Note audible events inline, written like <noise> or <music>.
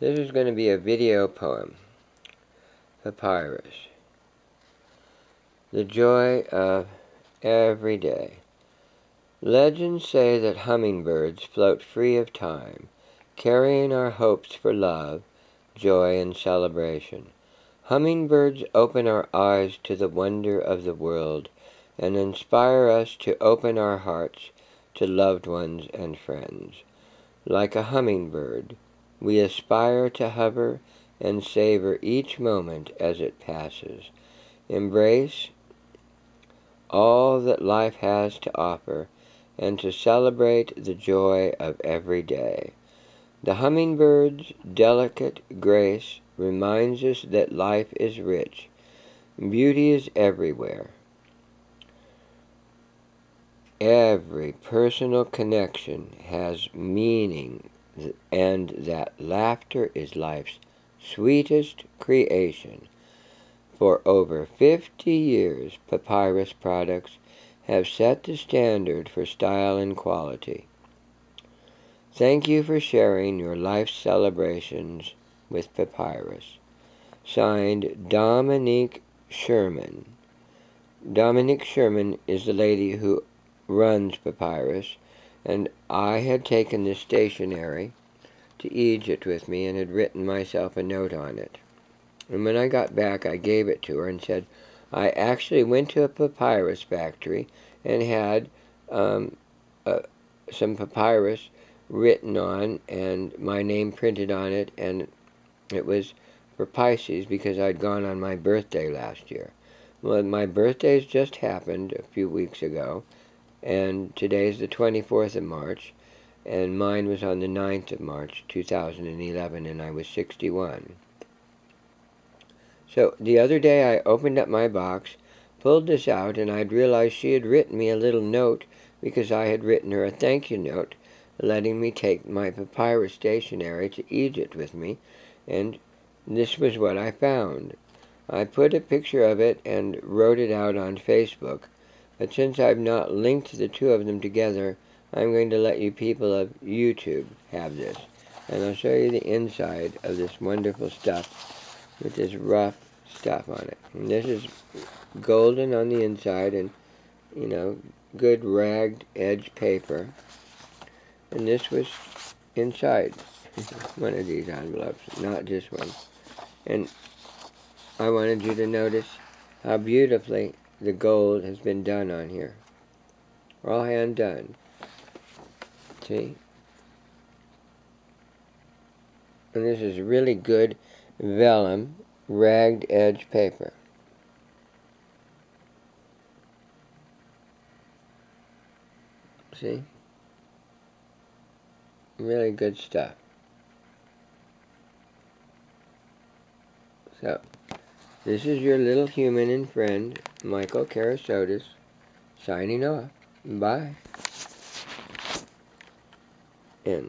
This is going to be a video poem. Papyrus. The joy of every day. Legends say that hummingbirds float free of time, carrying our hopes for love, joy, and celebration. Hummingbirds open our eyes to the wonder of the world and inspire us to open our hearts to loved ones and friends. Like a hummingbird, we aspire to hover and savor each moment as it passes. Embrace all that life has to offer and to celebrate the joy of every day. The hummingbird's delicate grace reminds us that life is rich. Beauty is everywhere. Every personal connection has meaning and that laughter is life's sweetest creation. For over 50 years, papyrus products have set the standard for style and quality. Thank you for sharing your life celebrations with Papyrus. Signed, Dominique Schurman. Dominique Schurman is the lady who runs Papyrus, and I had taken this stationery to Egypt with me and had written myself a note on it. And when I got back, I gave it to her and said, I actually went to a papyrus factory and had um, uh, some papyrus written on and my name printed on it, and it was for Pisces because I'd gone on my birthday last year. Well, my birthday's just happened a few weeks ago, and today's the 24th of March, and mine was on the 9th of March 2011, and I was 61. So the other day I opened up my box, pulled this out, and I'd realized she had written me a little note because I had written her a thank you note letting me take my papyrus stationery to Egypt with me, and this was what I found. I put a picture of it and wrote it out on Facebook, but since I've not linked the two of them together, I'm going to let you people of YouTube have this. And I'll show you the inside of this wonderful stuff with this rough stuff on it. And this is golden on the inside and, you know, good ragged edge paper. And this was inside <laughs> one of these envelopes, not just one. And I wanted you to notice how beautifully the gold has been done on here. All hand done. See? And this is really good vellum ragged edge paper. See? Really good stuff. So, this is your little human and friend, Michael Kerasotes, signing off. Bye. End.